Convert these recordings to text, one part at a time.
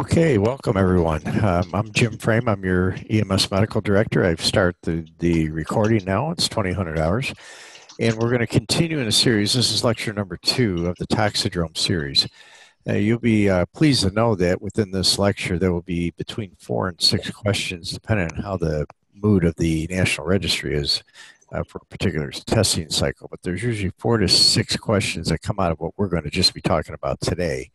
Okay, welcome everyone. Um, I'm Jim Frame. I'm your EMS medical director. I've started the, the recording now. It's 2000 hours. And we're going to continue in a series. This is lecture number two of the Toxidrome series. Uh, you'll be uh, pleased to know that within this lecture, there will be between four and six questions, depending on how the mood of the National Registry is uh, for a particular testing cycle. But there's usually four to six questions that come out of what we're going to just be talking about today,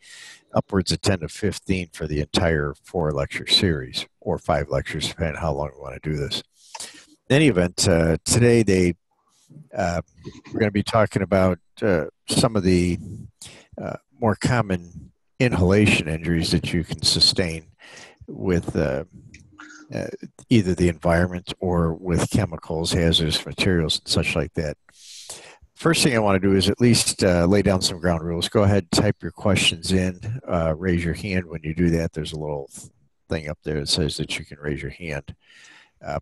upwards of 10 to 15 for the entire four lecture series, or five lectures, depending on how long we want to do this. In any event, uh, today they uh, we're going to be talking about uh, some of the uh, more common inhalation injuries that you can sustain with uh, either the environment or with chemicals, hazardous materials, and such like that. First thing I want to do is at least uh, lay down some ground rules. Go ahead, type your questions in, uh, raise your hand when you do that. There's a little thing up there that says that you can raise your hand. Um,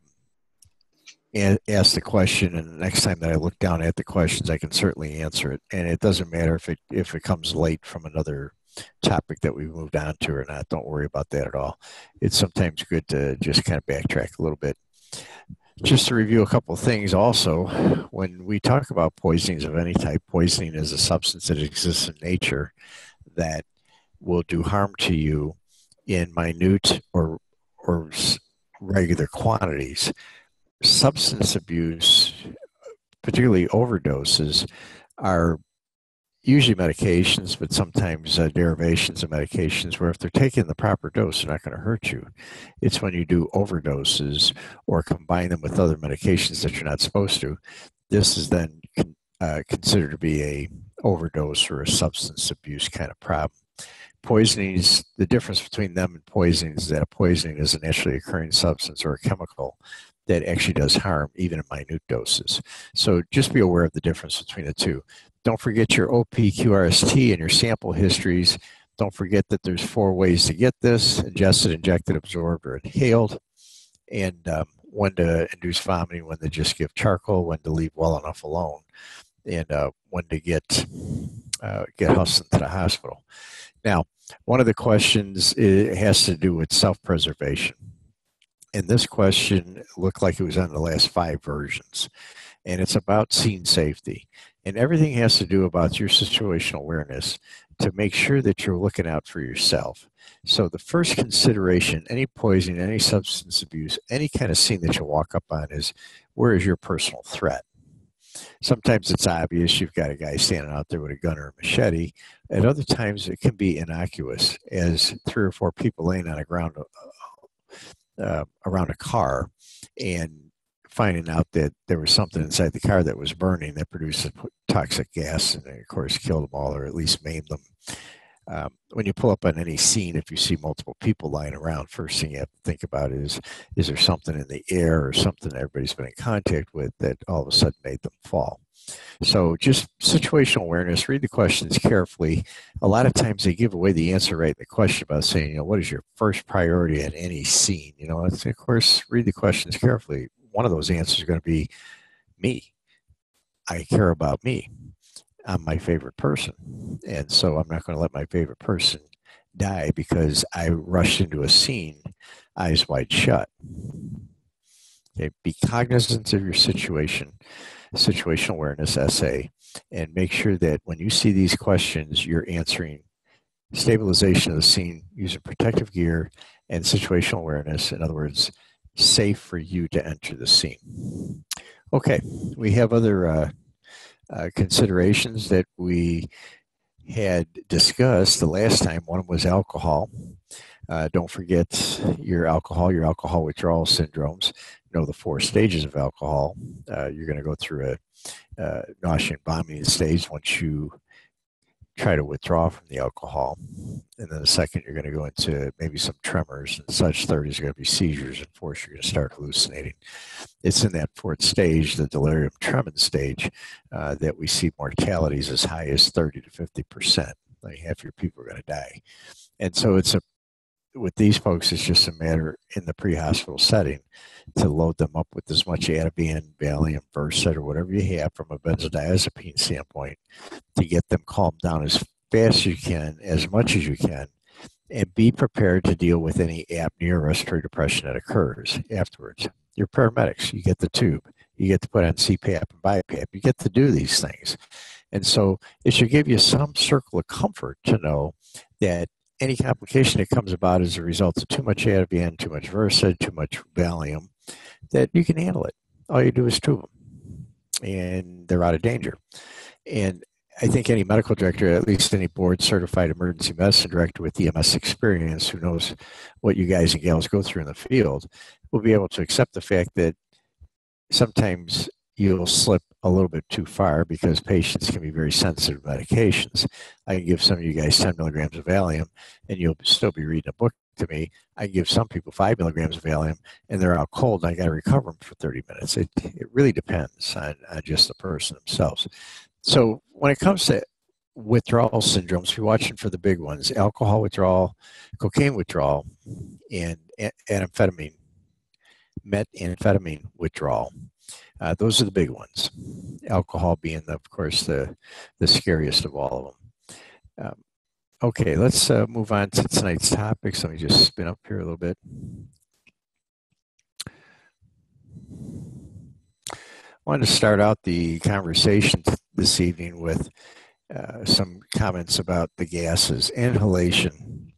and ask the question, and the next time that I look down at the questions, I can certainly answer it. And it doesn't matter if it if it comes late from another topic that we've moved on to or not. Don't worry about that at all. It's sometimes good to just kind of backtrack a little bit. Just to review a couple of things also, when we talk about poisonings of any type, poisoning is a substance that exists in nature that will do harm to you in minute or or regular quantities substance abuse, particularly overdoses, are usually medications, but sometimes uh, derivations of medications where if they're taking the proper dose, they're not going to hurt you. It's when you do overdoses or combine them with other medications that you're not supposed to. This is then uh, considered to be a overdose or a substance abuse kind of problem. Poisonings, the difference between them and poisoning is that a poisoning is a naturally occurring substance or a chemical that actually does harm, even in minute doses. So just be aware of the difference between the two. Don't forget your OPQRST and your sample histories. Don't forget that there's four ways to get this, ingested, injected, absorbed, or inhaled. And um, when to induce vomiting, when to just give charcoal, when to leave well enough alone, and uh, when to get, uh, get hustled to the hospital. Now, one of the questions has to do with self-preservation and this question looked like it was on the last five versions. And it's about scene safety. And everything has to do about your situational awareness to make sure that you're looking out for yourself. So the first consideration, any poisoning, any substance abuse, any kind of scene that you walk up on is where is your personal threat? Sometimes it's obvious you've got a guy standing out there with a gun or a machete. At other times it can be innocuous as three or four people laying on the ground uh, around a car and finding out that there was something inside the car that was burning that produced toxic gas and of course killed them all or at least maimed them. Um, when you pull up on any scene, if you see multiple people lying around, first thing you have to think about is is there something in the air or something everybody's been in contact with that all of a sudden made them fall? So just situational awareness, read the questions carefully. A lot of times they give away the answer right in the question about saying, you know, what is your first priority in any scene? You know, of course, read the questions carefully. One of those answers is going to be me. I care about me. I'm my favorite person. And so I'm not going to let my favorite person die because I rushed into a scene eyes wide shut. Okay, be cognizant of your situation situational awareness essay and make sure that when you see these questions, you're answering stabilization of the scene using protective gear and situational awareness. In other words, safe for you to enter the scene. Okay, we have other uh, uh, considerations that we had discussed the last time. One was alcohol. Uh, don't forget your alcohol, your alcohol withdrawal syndromes know the four stages of alcohol. Uh, you're going to go through a uh, nausea and vomiting stage once you try to withdraw from the alcohol. And then the second, you're going to go into maybe some tremors and such. Third is going to be seizures. And fourth, you're going to start hallucinating. It's in that fourth stage, the delirium tremens stage, uh, that we see mortalities as high as 30 to 50%. Like half your people are going to die. And so it's a with these folks, it's just a matter in the pre-hospital setting to load them up with as much Ativan, Valium, Versed, or whatever you have from a benzodiazepine standpoint to get them calmed down as fast as you can, as much as you can, and be prepared to deal with any apnea or respiratory depression that occurs afterwards. You're paramedics, you get the tube, you get to put on CPAP and BiPAP, you get to do these things. And so it should give you some circle of comfort to know that any complication that comes about as a result of too much Ativan, too much Versed, too much Valium, that you can handle it. All you do is tube them, and they're out of danger. And I think any medical director, at least any board certified emergency medicine director with EMS experience who knows what you guys and gals go through in the field, will be able to accept the fact that sometimes you'll slip a little bit too far because patients can be very sensitive to medications. I can give some of you guys 10 milligrams of Valium and you'll still be reading a book to me. I give some people five milligrams of Valium and they're out cold and I got to recover them for 30 minutes. It, it really depends on, on just the person themselves. So when it comes to withdrawal syndromes, you're watching for the big ones, alcohol withdrawal, cocaine withdrawal, and amphetamine, methamphetamine withdrawal. Uh, those are the big ones. Alcohol being, of course, the, the scariest of all of them. Um, okay, let's uh, move on to tonight's topics. Let me just spin up here a little bit. I wanted to start out the conversation this evening with uh, some comments about the gases. Inhalation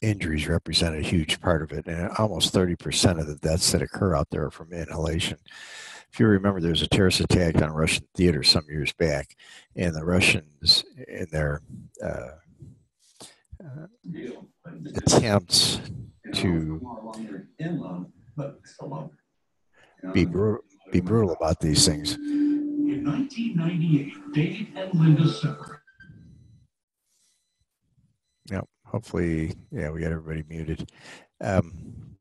injuries represent a huge part of it, and almost 30% of the deaths that occur out there are from inhalation. If you remember, there was a terrorist attack on a Russian theater some years back, and the Russians, in their uh, uh, attempts to be brutal be brutal about these things. In 1998, Dave and Linda. Yep. Hopefully, yeah, we got everybody muted. Um,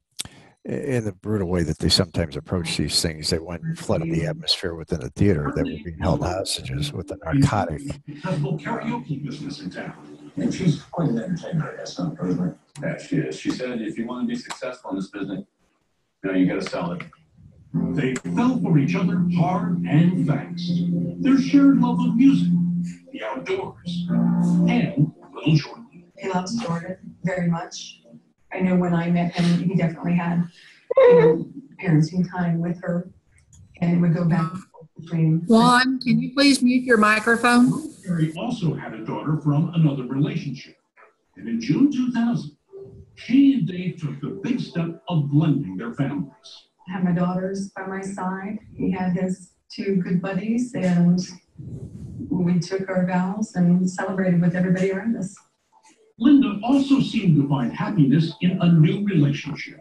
in the brutal way that they sometimes approach these things, they went and flooded the atmosphere within the theater that were being held hostages with a narcotic. karaoke business in town. And she's quite an entertainer, I guess, not her. Yeah, she is. She said if you want to be successful in this business, you know, you got to sell it. They fell for each other hard and fast. Their shared love of music, the outdoors, and little Jordan. He loves Jordan very much. I know when I met him, he definitely had you know, parenting time with her, and it would go back between. Juan, can you please mute your microphone? Harry also had a daughter from another relationship. And in June 2000, he and Dave took the big step of blending their families. I had my daughters by my side. He had his two good buddies, and we took our vows and celebrated with everybody around us. Linda also seemed to find happiness in a new relationship.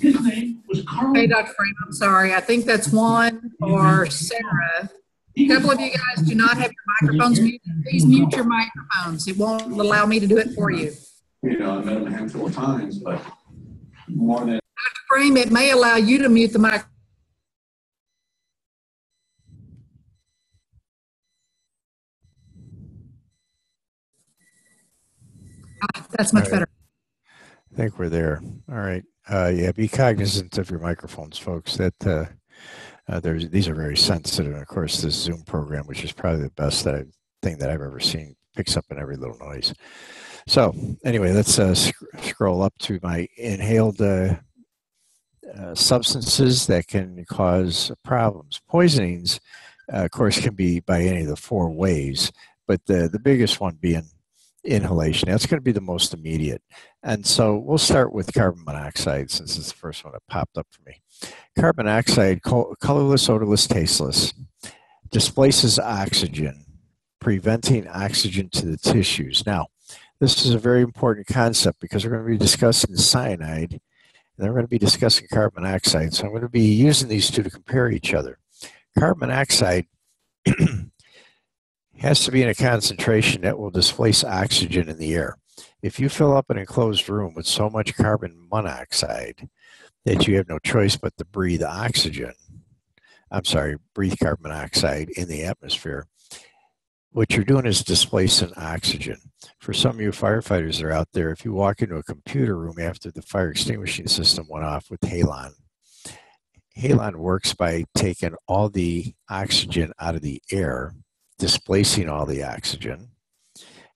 His name was Carl. Hey, Dr. Frame, I'm sorry. I think that's Juan or Sarah. A couple of you guys do not have your microphones muted. Please mute your microphones. It won't allow me to do it for you. You know, I met him a handful of times, but more than Dr. Frame, it may allow you to mute the mic. That's much right. better. I think we're there. All right. Uh, yeah, be cognizant of your microphones, folks. That uh, uh, there's these are very sensitive. And of course, this Zoom program, which is probably the best that I, thing that I've ever seen, picks up in every little noise. So anyway, let's uh, sc- scroll up to my inhaled uh, uh, substances that can cause problems. Poisonings, uh, of course, can be by any of the four ways, but the the biggest one being inhalation. That's going to be the most immediate. And so we'll start with carbon monoxide since it's the first one that popped up for me. Carbon monoxide, colorless, odorless, tasteless, displaces oxygen, preventing oxygen to the tissues. Now, this is a very important concept because we're going to be discussing cyanide and then we're going to be discussing carbon monoxide. So I'm going to be using these two to compare each other. Carbon monoxide has to be in a concentration that will displace oxygen in the air. If you fill up an enclosed room with so much carbon monoxide that you have no choice but to breathe oxygen, I'm sorry, breathe carbon monoxide in the atmosphere, what you're doing is displacing oxygen. For some of you firefighters that are out there, if you walk into a computer room after the fire extinguishing system went off with halon, halon works by taking all the oxygen out of the air displacing all the oxygen.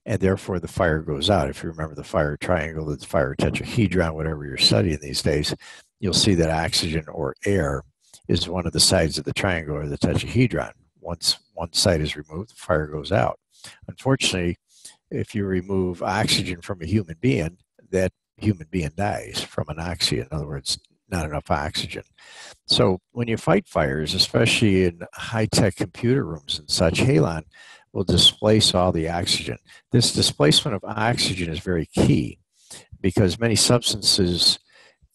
and therefore the fire goes out. If you remember the fire triangle, the fire tetrahedron, whatever you're studying these days, you'll see that oxygen or air is one of the sides of the triangle or the tetrahedron. Once one side is removed, the fire goes out. Unfortunately, if you remove oxygen from a human being, that human being dies from anoxia. In other words, not enough oxygen. So when you fight fires, especially in high-tech computer rooms and such, halon will displace all the oxygen. This displacement of oxygen is very key because many substances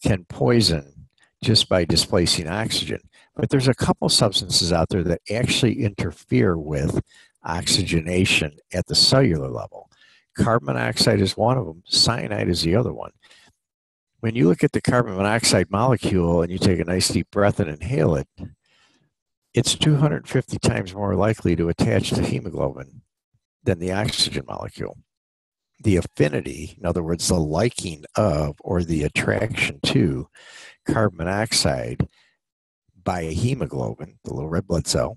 can poison just by displacing oxygen. But there's a couple substances out there that actually interfere with oxygenation at the cellular level. Carbon monoxide is one of them, cyanide is the other one. When you look at the carbon monoxide molecule and you take a nice deep breath and inhale it, it's 250 times more likely to attach to hemoglobin than the oxygen molecule. The affinity, in other words, the liking of or the attraction to carbon monoxide by a hemoglobin, the little red blood cell,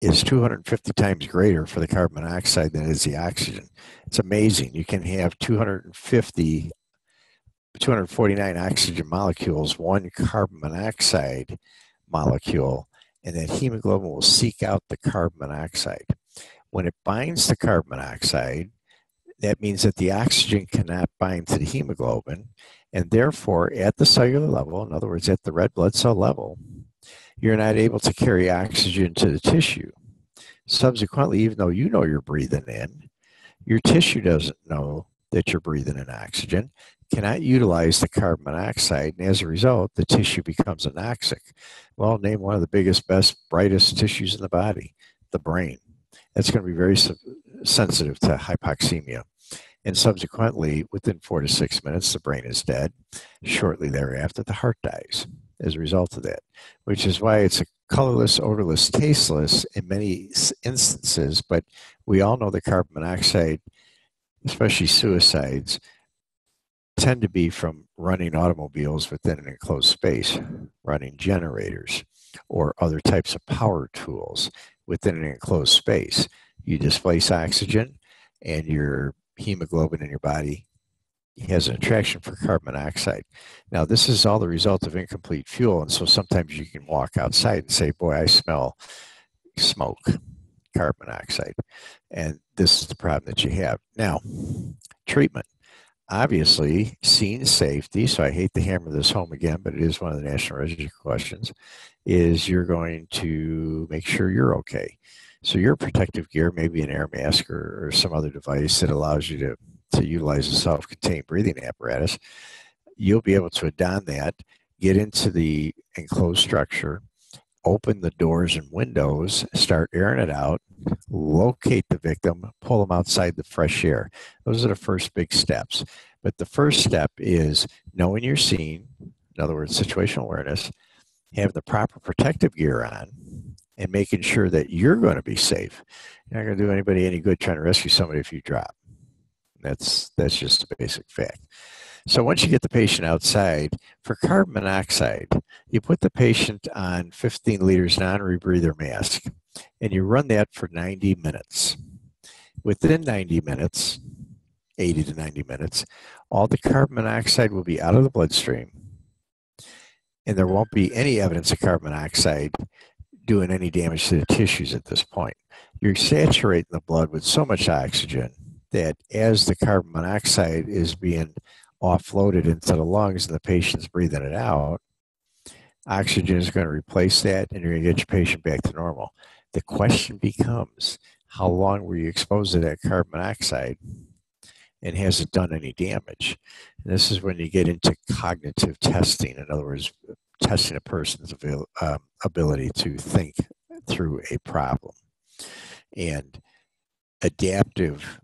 is 250 times greater for the carbon monoxide than is the oxygen. It's amazing. You can have 250, 249 oxygen molecules, one carbon monoxide molecule, and that hemoglobin will seek out the carbon monoxide. When it binds to carbon monoxide, that means that the oxygen cannot bind to the hemoglobin, and therefore, at the cellular level, in other words, at the red blood cell level, you're not able to carry oxygen to the tissue. Subsequently, even though you know you're breathing in, your tissue doesn't know that you're breathing in oxygen, cannot utilize the carbon monoxide, and as a result, the tissue becomes anoxic. Well, name one of the biggest, best, brightest tissues in the body, the brain. That's going to be very sensitive to hypoxemia. And subsequently, within four to six minutes, the brain is dead. Shortly thereafter, the heart dies as a result of that, which is why it's a colorless, odorless, tasteless in many instances. But we all know the carbon monoxide, especially suicides, tend to be from running automobiles within an enclosed space, running generators, or other types of power tools within an enclosed space. You displace oxygen, and your hemoglobin in your body has an attraction for carbon monoxide. Now, this is all the result of incomplete fuel, and so sometimes you can walk outside and say, Boy, I smell smoke, carbon monoxide. And this is the problem that you have. Now, treatment obviously scene safety so i hate to hammer this home again but it is one of the national register questions is you're going to make sure you're okay. So your protective gear maybe an air mask or, or some other device that allows you to, to utilize a self-contained breathing apparatus you'll be able to don that get into the enclosed structure open the doors and windows, start airing it out, locate the victim, pull them outside the fresh air. Those are the first big steps. But the first step is knowing your scene, in other words, situational awareness, have the proper protective gear on, and making sure that you're going to be safe. You're not going to do anybody any good trying to rescue somebody if you drop. That's that's just a basic fact. So once you get the patient outside, for carbon monoxide, you put the patient on 15 liters non-rebreather mask, and you run that for 90 minutes. Within 90 minutes, 80 to 90 minutes, all the carbon monoxide will be out of the bloodstream, and there won't be any evidence of carbon monoxide doing any damage to the tissues at this point. You're saturating the blood with so much oxygen that as the carbon monoxide is being offloaded into the lungs and the patient's breathing it out, oxygen is going to replace that and you're going to get your patient back to normal. The question becomes how long were you exposed to that carbon monoxide and has it done any damage? And this is when you get into cognitive testing. In other words, testing a person's avail- um, ability to think through a problem. And adaptive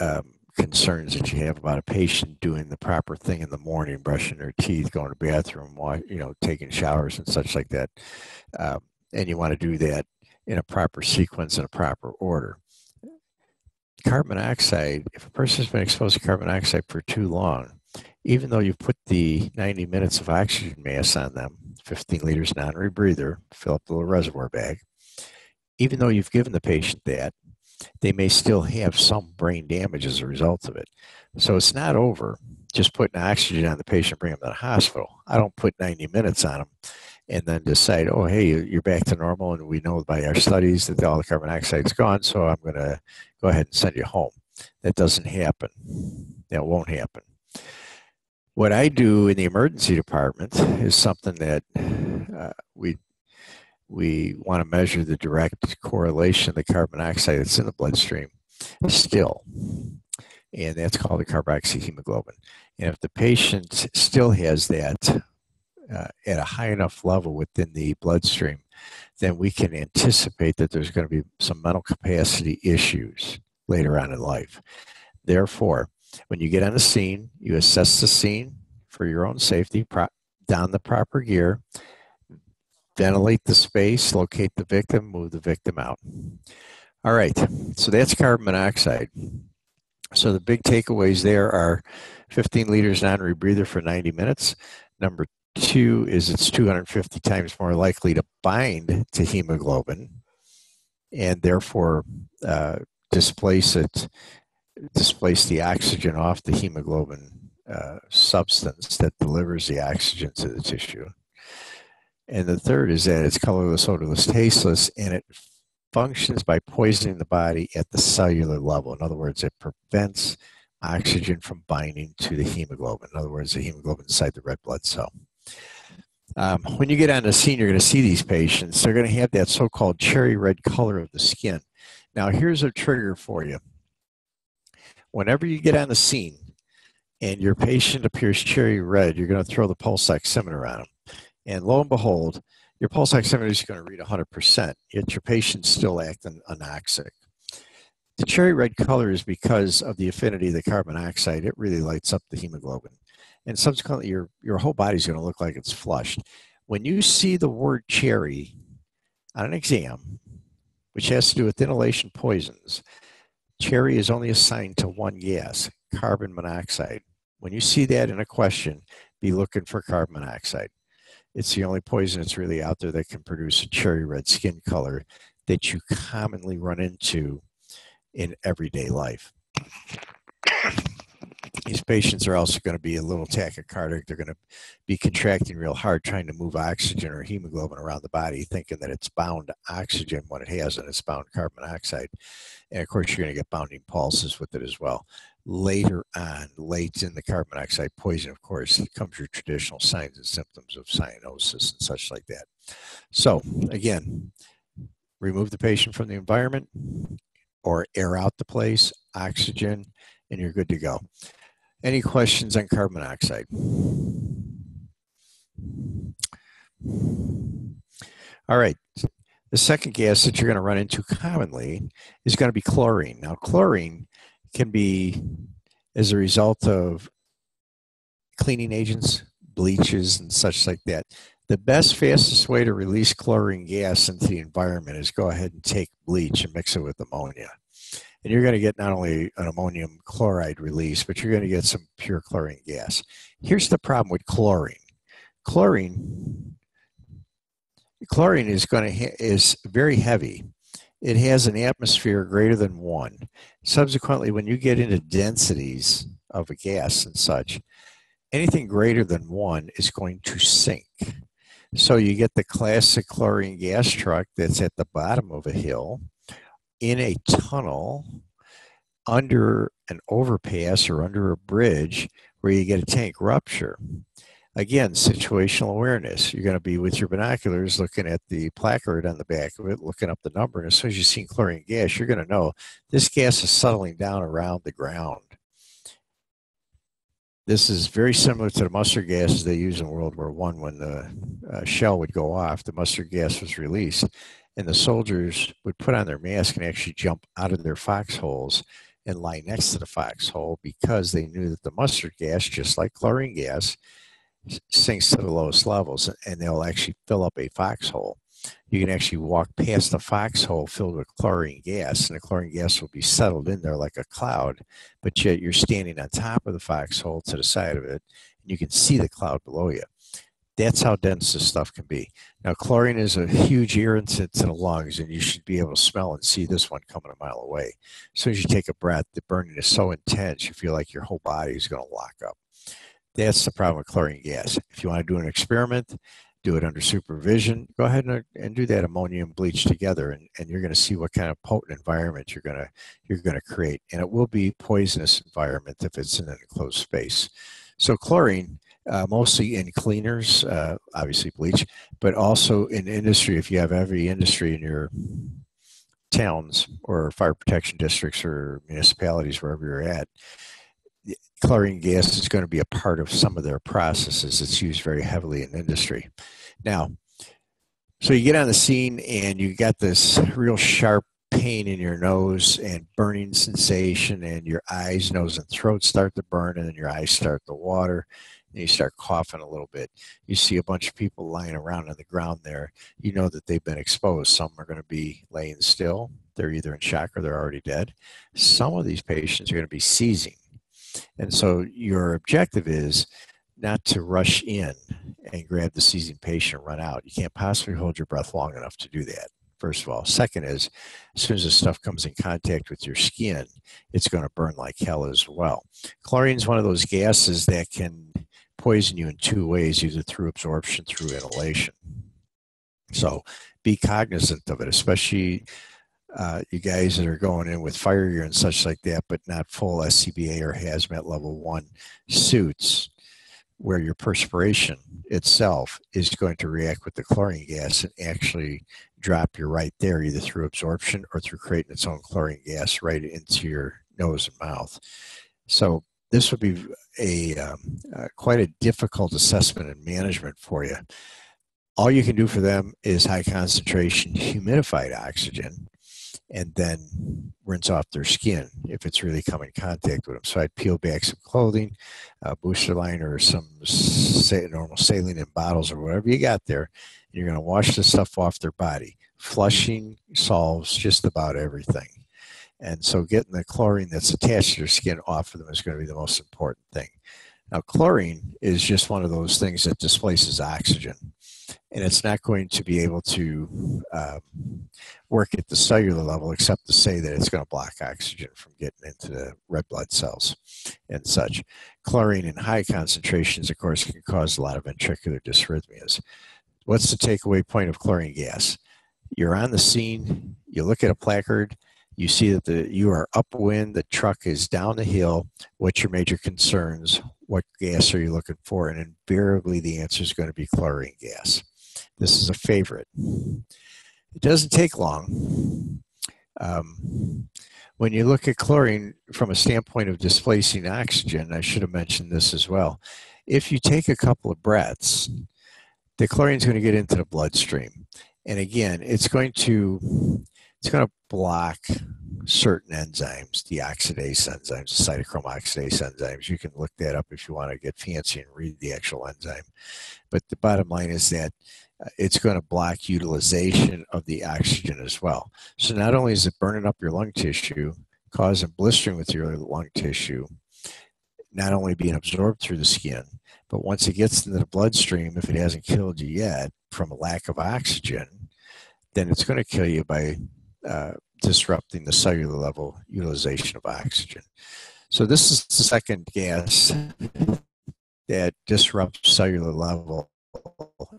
um, concerns that you have about a patient doing the proper thing in the morning, brushing their teeth, going to bathroom, you know, taking showers and such like that. Um, and you want to do that in a proper sequence and a proper order. Carbon monoxide, if a person's been exposed to carbon monoxide for too long, even though you've put the 90 minutes of oxygen mask on them, 15 liters non rebreather, fill up the little reservoir bag, even though you've given the patient that, they may still have some brain damage as a result of it. So it's not over just putting oxygen on the patient, bring them to the hospital. I don't put 90 minutes on them and then decide, oh, hey, you're back to normal, and we know by our studies that all the carbon dioxide's gone, so I'm going to go ahead and send you home. That doesn't happen. That won't happen. What I do in the emergency department is something that uh, we we want to measure the direct correlation of the carbon dioxide that's in the bloodstream still, and that's called the carboxyhemoglobin. And if the patient still has that uh, at a high enough level within the bloodstream, then we can anticipate that there's going to be some mental capacity issues later on in life. Therefore, when you get on the scene, you assess the scene for your own safety, pro- don the proper gear, ventilate the space, locate the victim, move the victim out. All right, so that's carbon monoxide. So the big takeaways there are 15 liters non-rebreather for 90 minutes. Number two is it's 250 times more likely to bind to hemoglobin and therefore uh, displace it, displace the oxygen off the hemoglobin uh, substance that delivers the oxygen to the tissue. And the third is that it's colorless, odorless, tasteless, and it functions by poisoning the body at the cellular level. In other words, it prevents oxygen from binding to the hemoglobin. In other words, the hemoglobin inside the red blood cell. Um, when you get on the scene, you're going to see these patients. They're going to have that so called cherry red color of the skin. Now, here's a trigger for you. Whenever you get on the scene and your patient appears cherry red, you're going to throw the pulse oximeter on them. And lo and behold, your pulse oximeter is going to read 100%, yet your patient's still acting anoxic. The cherry red color is because of the affinity of the carbon dioxide. It really lights up the hemoglobin and subsequently your your whole body's going to look like it's flushed. When you see the word cherry on an exam, which has to do with inhalation poisons, cherry is only assigned to one gas, carbon monoxide. When you see that in a question, be looking for carbon monoxide. It's the only poison that's really out there that can produce a cherry red skin color that you commonly run into in everyday life these patients are also going to be a little tachycardic. They're going to be contracting real hard, trying to move oxygen or hemoglobin around the body, thinking that it's bound oxygen when it hasn't. It's bound carbon dioxide. And of course, you're going to get bounding pulses with it as well. Later on, late in the carbon dioxide poison, of course, comes your traditional signs and symptoms of cyanosis and such like that. So, again, remove the patient from the environment or air out the place, oxygen, and you're good to go. Any questions on carbon monoxide? All right. The second gas that you're going to run into commonly is going to be chlorine. Now, chlorine can be as a result of cleaning agents, bleaches, and such like that. The best, fastest way to release chlorine gas into the environment is go ahead and take bleach and mix it with ammonia and you're going to get not only an ammonium chloride release, but you're going to get some pure chlorine gas. Here's the problem with chlorine. Chlorine, chlorine is going to is very heavy. It has an atmosphere greater than one. Subsequently, when you get into densities of a gas and such, anything greater than one is going to sink. So you get the classic chlorine gas truck that's at the bottom of a hill in a tunnel under an overpass or under a bridge where you get a tank rupture. Again, situational awareness. You're going to be with your binoculars looking at the placard on the back of it, looking up the number, and as soon as you see chlorine gas, you're going to know this gas is settling down around the ground. This is very similar to the mustard gases they used in World War One when the uh, shell would go off. The mustard gas was released and the soldiers would put on their mask and actually jump out of their foxholes and lie next to the foxhole because they knew that the mustard gas, just like chlorine gas, sinks to the lowest levels and they'll actually fill up a foxhole. You can actually walk past the foxhole filled with chlorine gas, and the chlorine gas will be settled in there like a cloud, but yet you're standing on top of the foxhole to the side of it, and you can see the cloud below you That's how dense this stuff can be. Now, chlorine is a huge irritant to the lungs, and you should be able to smell and see this one coming a mile away. As soon as you take a breath, the burning is so intense, you feel like your whole body is going to lock up. That's the problem with chlorine gas. If you want to do an experiment, do it under supervision. Go ahead and, and do that ammonia bleach together, and, and you're going to see what kind of potent environment you're going to you're going to create. And it will be poisonous environment if it's in an enclosed space. So chlorine, uh, mostly in cleaners, uh, obviously bleach, but also in industry. If you have every industry in your towns or fire protection districts or municipalities, wherever you're at, chlorine gas is going to be a part of some of their processes. It's used very heavily in industry. Now, so you get on the scene and you got this real sharp pain in your nose and burning sensation, and your eyes, nose, and throat start to burn, and then your eyes start to water. And you start coughing a little bit. You see a bunch of people lying around on the ground there. You know that they've been exposed. Some are going to be laying still. They're either in shock or they're already dead. Some of these patients are going to be seizing and so your objective is not to rush in and grab the seizing patient and run out. You can't possibly hold your breath long enough to do that, first of all. Second is, as soon as the stuff comes in contact with your skin, it's going to burn like hell as well. Chlorine is one of those gases that can poison you in two ways, either through absorption, through inhalation. So be cognizant of it, especially uh, you guys that are going in with fire gear and such like that, but not full SCBA or hazmat level one suits, where your perspiration itself is going to react with the chlorine gas and actually drop you right there, either through absorption or through creating its own chlorine gas right into your nose and mouth. So this would be a um, uh, quite a difficult assessment and management for you. All you can do for them is high concentration humidified oxygen and then rinse off their skin if it's really come in contact with them. So I'd peel back some clothing, a booster liner, or some normal saline in bottles or whatever you got there. You're going to wash the stuff off their body. Flushing solves just about everything. And so getting the chlorine that's attached to their skin off of them is going to be the most important thing. Now, chlorine is just one of those things that displaces oxygen and it's not going to be able to um, work at the cellular level except to say that it's going to block oxygen from getting into the red blood cells and such. Chlorine in high concentrations, of course, can cause a lot of ventricular dysrhythmias. What's the takeaway point of chlorine gas? You're on the scene, you look at a placard, you see that the you are upwind, the truck is down the hill. What's your major concerns? What gas are you looking for? And invariably, the answer is going to be chlorine gas. This is a favorite. It doesn't take long. Um, when you look at chlorine from a standpoint of displacing oxygen, I should have mentioned this as well. If you take a couple of breaths, the chlorine is going to get into the bloodstream. And again, it's going to it's going to block certain enzymes, the oxidase enzymes, cytochrome oxidase enzymes. You can look that up if you want to get fancy and read the actual enzyme. But the bottom line is that uh, it's going to block utilization of the oxygen as well. So not only is it burning up your lung tissue, causing blistering with your lung tissue, not only being absorbed through the skin, but once it gets into the bloodstream, if it hasn't killed you yet from a lack of oxygen, then it's going to kill you by uh, disrupting the cellular level utilization of oxygen. So this is the second gas that disrupts cellular level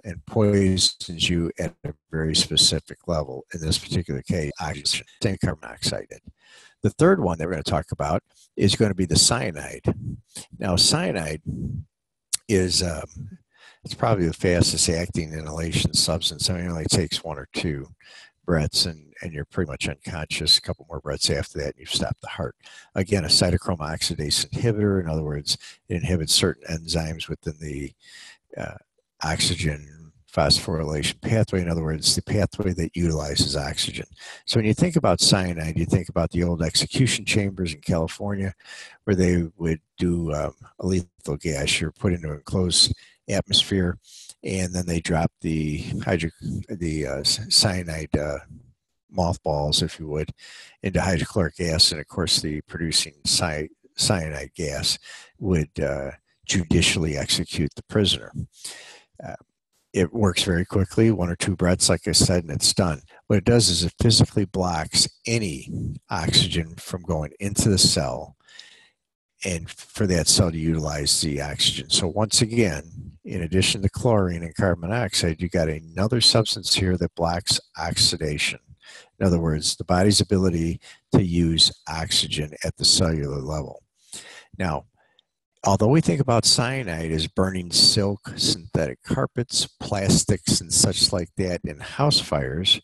and poisons you at a very specific level. In this particular case, oxygen, same carbon dioxide. The third one that we're going to talk about is going to be the cyanide. Now, cyanide is um, it's probably the fastest acting inhalation substance. I mean, it only takes one or two breaths and, and you're pretty much unconscious. A couple more breaths after that, and you've stopped the heart. Again, a cytochrome oxidase inhibitor. In other words, it inhibits certain enzymes within the uh, oxygen phosphorylation pathway. In other words, the pathway that utilizes oxygen. So when you think about cyanide, you think about the old execution chambers in California, where they would do um, a lethal gas. You're put into a closed atmosphere and then they drop the hydro the uh, cyanide uh, mothballs, if you would, into hydrochloric acid. And of course, the producing cy- cyanide gas would uh, judicially execute the prisoner. Uh, it works very quickly, one or two breaths, like I said, and it's done. What it does is it physically blocks any oxygen from going into the cell and for that cell to utilize the oxygen. So once again, in addition to chlorine and carbon monoxide, you got another substance here that blocks oxidation. In other words, the body's ability to use oxygen at the cellular level. Now, although we think about cyanide as burning silk, synthetic carpets, plastics, and such like that in house fires,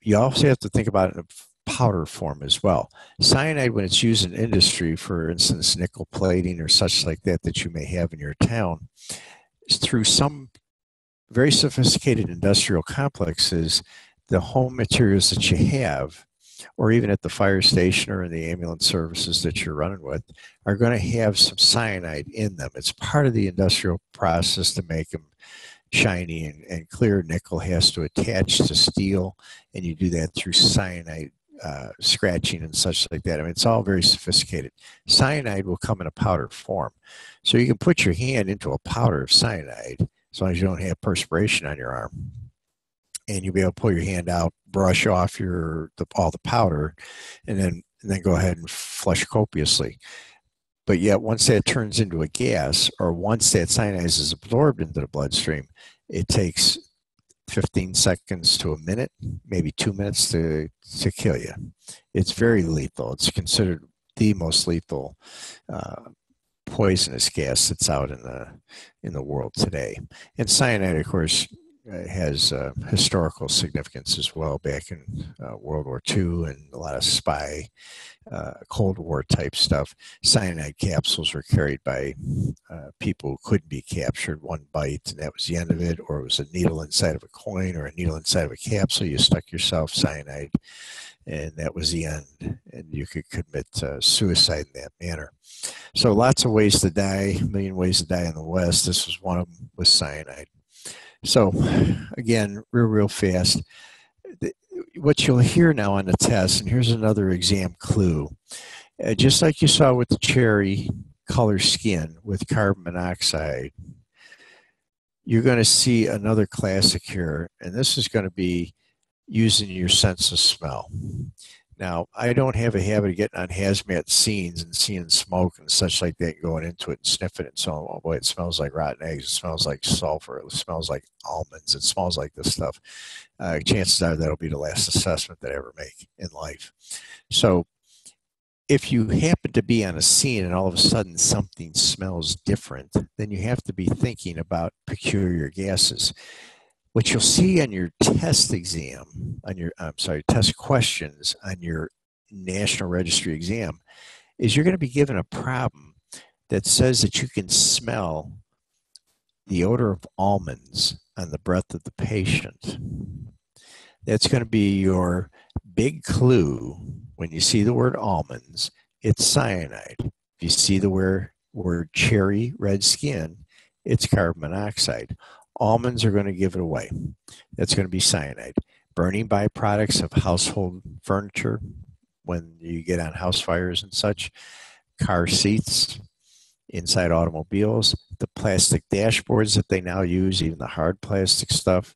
you also have to think about it in a powder form as well. Cyanide, when it's used in industry, for instance, nickel plating or such like that, that you may have in your town, through some very sophisticated industrial complexes, the home materials that you have or even at the fire station or in the ambulance services that you're running with, are going to have some cyanide in them. It's part of the industrial process to make them shiny and, and clear. Nickel has to attach to steel, and you do that through cyanide uh, scratching and such like that. I mean, it's all very sophisticated. Cyanide will come in a powder form. So you can put your hand into a powder of cyanide as long as you don't have perspiration on your arm and you'll be able to pull your hand out, brush off your the, all the powder, and then and then go ahead and flush copiously. But yet, once that turns into a gas, or once that cyanide is absorbed into the bloodstream, it takes 15 seconds to a minute, maybe two minutes to to kill you. It's very lethal. It's considered the most lethal uh, poisonous gas that's out in the in the world today. And cyanide, of course, has uh, historical significance as well back in uh, World War II and a lot of spy uh, Cold War type stuff. Cyanide capsules were carried by uh, people who couldn't be captured. One bite and that was the end of it, or it was a needle inside of a coin or a needle inside of a capsule. You stuck yourself cyanide and that was the end. And you could commit uh, suicide in that manner. So lots of ways to die, a million ways to die in the West. This was one of them with cyanide. So, again, real, real fast. What you'll hear now on the test, and here's another exam clue. Uh, just like you saw with the cherry color skin with carbon monoxide, you're going to see another classic here, and this is going to be using your sense of smell. Now, I don't have a habit of getting on hazmat scenes and seeing smoke and such like that going into it and sniffing it and so. Oh boy, it smells like rotten eggs. It smells like sulfur. It smells like almonds. It smells like this stuff. Uh, chances are that'll be the last assessment that I ever make in life. So, if you happen to be on a scene and all of a sudden something smells different, then you have to be thinking about peculiar gases what you'll see on your test exam, on your, I'm sorry, test questions on your National Registry exam, is you're going to be given a problem that says that you can smell the odor of almonds on the breath of the patient. That's going to be your big clue when you see the word almonds, it's cyanide. If you see the word, word cherry red skin, it's carbon monoxide almonds are going to give it away. That's going to be cyanide. Burning byproducts of household furniture when you get on house fires and such, car seats, inside automobiles, the plastic dashboards that they now use, even the hard plastic stuff,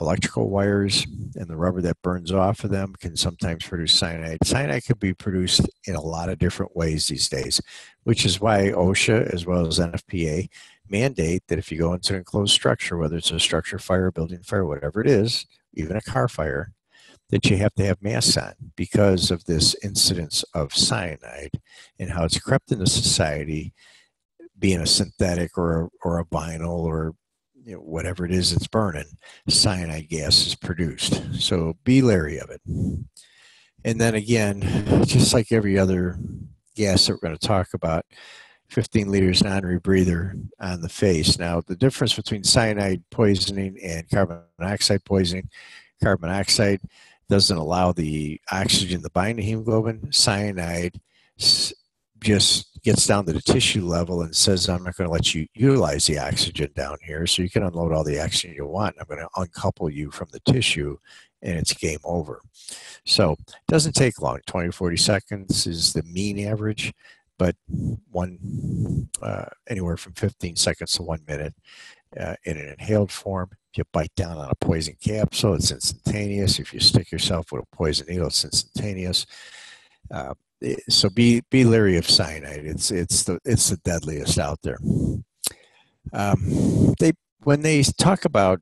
electrical wires, and the rubber that burns off of them can sometimes produce cyanide. Cyanide can be produced in a lot of different ways these days, which is why OSHA, as well as NFPA, mandate that if you go into an enclosed structure, whether it's a structure fire, building fire, whatever it is, even a car fire, that you have to have masks on because of this incidence of cyanide and how it's crept into society, being a synthetic or a, or a vinyl or you know, whatever it is that's burning, cyanide gas is produced. So be leery of it. And then again, just like every other gas that we're going to talk about, 15 liters non-rebreather on the face. Now, the difference between cyanide poisoning and carbon monoxide poisoning, carbon monoxide doesn't allow the oxygen to bind to hemoglobin. Cyanide just gets down to the tissue level and says, I'm not going to let you utilize the oxygen down here, so you can unload all the oxygen you want. I'm going to uncouple you from the tissue, and it's game over. So it doesn't take long. 20 40 seconds is the mean average but one uh, anywhere from 15 seconds to one minute uh, in an inhaled form. If you bite down on a poison capsule, it's instantaneous. If you stick yourself with a poison needle, it's instantaneous. Uh, so be be leery of cyanide. It's it's the it's the deadliest out there. Um, they when they talk about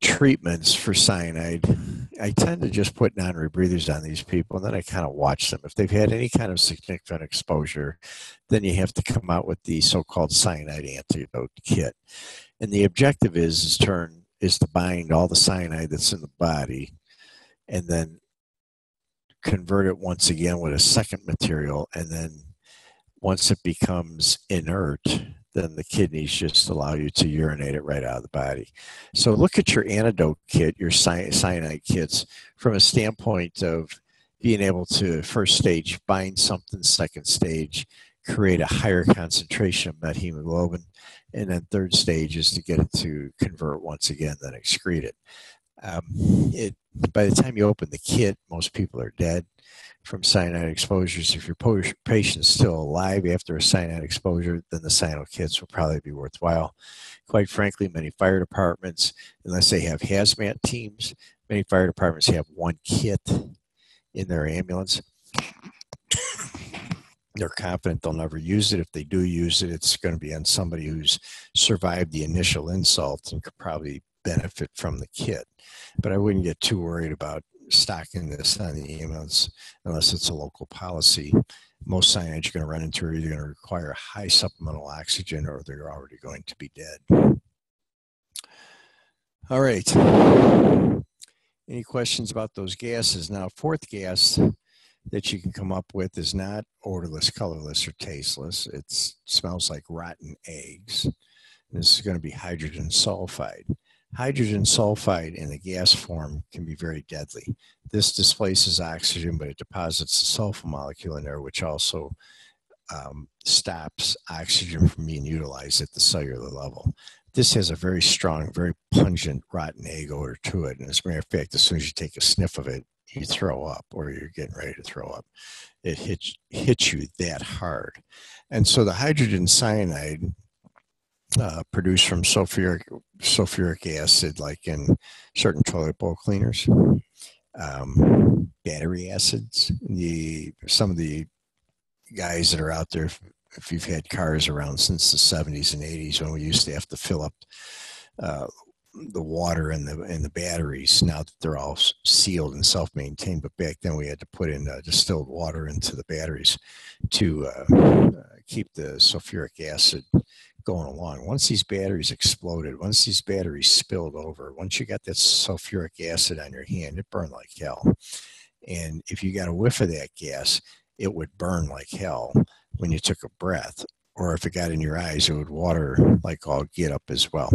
treatments for cyanide, I tend to just put non-rebreathers on these people, and then I kind of watch them. If they've had any kind of significant exposure, then you have to come out with the so-called cyanide antidote kit. And the objective is is turn is to bind all the cyanide that's in the body, and then convert it once again with a second material, and then once it becomes inert, then the kidneys just allow you to urinate it right out of the body. So look at your antidote kit, your cyanide kits, from a standpoint of being able to first stage bind something, second stage create a higher concentration of methemoglobin, and then third stage is to get it to convert once again, then excrete it. Um, it by the time you open the kit, most people are dead from cyanide exposures. If your patient's still alive after a cyanide exposure, then the Cyanokits will probably be worthwhile. Quite frankly, many fire departments, unless they have hazmat teams, many fire departments have one kit in their ambulance. They're confident they'll never use it. If they do use it, it's going to be on somebody who's survived the initial insult and could probably benefit from the kit. But I wouldn't get too worried about stocking this on the ambulance unless it's a local policy. Most cyanide you're going to run into are either going to require high supplemental oxygen or they're already going to be dead. All right. Any questions about those gases? Now, fourth gas that you can come up with is not odorless, colorless, or tasteless. It smells like rotten eggs. This is going to be hydrogen sulfide. Hydrogen sulfide in the gas form can be very deadly. This displaces oxygen, but it deposits the sulfur molecule in there, which also um, stops oxygen from being utilized at the cellular level. This has a very strong, very pungent rotten egg odor to it. And as a matter of fact, as soon as you take a sniff of it, you throw up or you're getting ready to throw up. It hits, hits you that hard. And so the hydrogen cyanide uh, produced from sulfuric sulfuric acid, like in certain toilet bowl cleaners, um, battery acids. The some of the guys that are out there, if, you've had cars around since the 70s and 80s, when we used to have to fill up uh, the water and the and the batteries. Now that they're all sealed and self-maintained, but back then we had to put in uh, distilled water into the batteries to uh, uh keep the sulfuric acid going along. Once these batteries exploded, once these batteries spilled over, once you got that sulfuric acid on your hand, it burned like hell. And if you got a whiff of that gas, it would burn like hell when you took a breath. Or if it got in your eyes, it would water like all get up as well.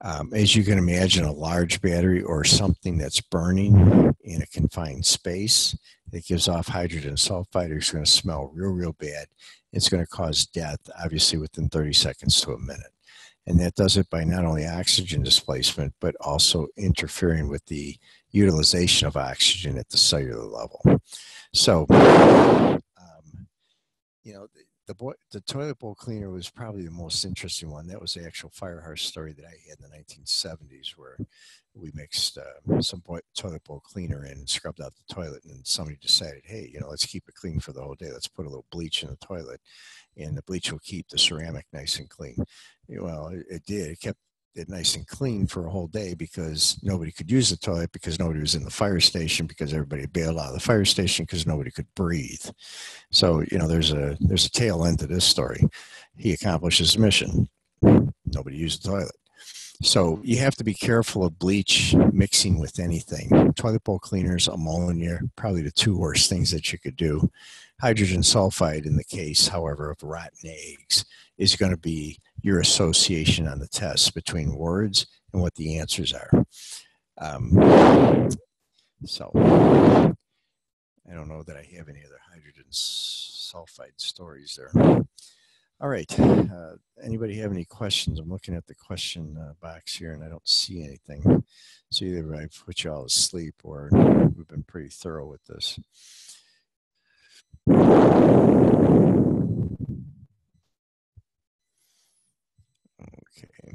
Um, as you can imagine, a large battery or something that's burning in a confined space that gives off hydrogen sulfide is going to smell real, real bad it's going to cause death, obviously, within 30 seconds to a minute. And that does it by not only oxygen displacement, but also interfering with the utilization of oxygen at the cellular level. So, um, you know, the, boy, the toilet bowl cleaner was probably the most interesting one. That was the actual fire harsh story that I had in the 1970s, where we mixed uh, some toilet bowl cleaner in and scrubbed out the toilet. And somebody decided, hey, you know, let's keep it clean for the whole day. Let's put a little bleach in the toilet, and the bleach will keep the ceramic nice and clean. Well, it, it did. It kept it nice and clean for a whole day because nobody could use the toilet because nobody was in the fire station because everybody bailed out of the fire station because nobody could breathe. So you know, there's a there's a tail end to this story. He accomplishes his mission. Nobody used the toilet. So you have to be careful of bleach mixing with anything. Toilet bowl cleaners, ammonia, probably the two worst things that you could do. Hydrogen sulfide, in the case, however, of rotten eggs, is going to be your association on the test between words and what the answers are. Um, so I don't know that I have any other hydrogen sulfide stories there. All right. Uh, anybody have any questions? I'm looking at the question uh, box here and I don't see anything. So either I've put you all asleep or we've been pretty thorough with this. Okay.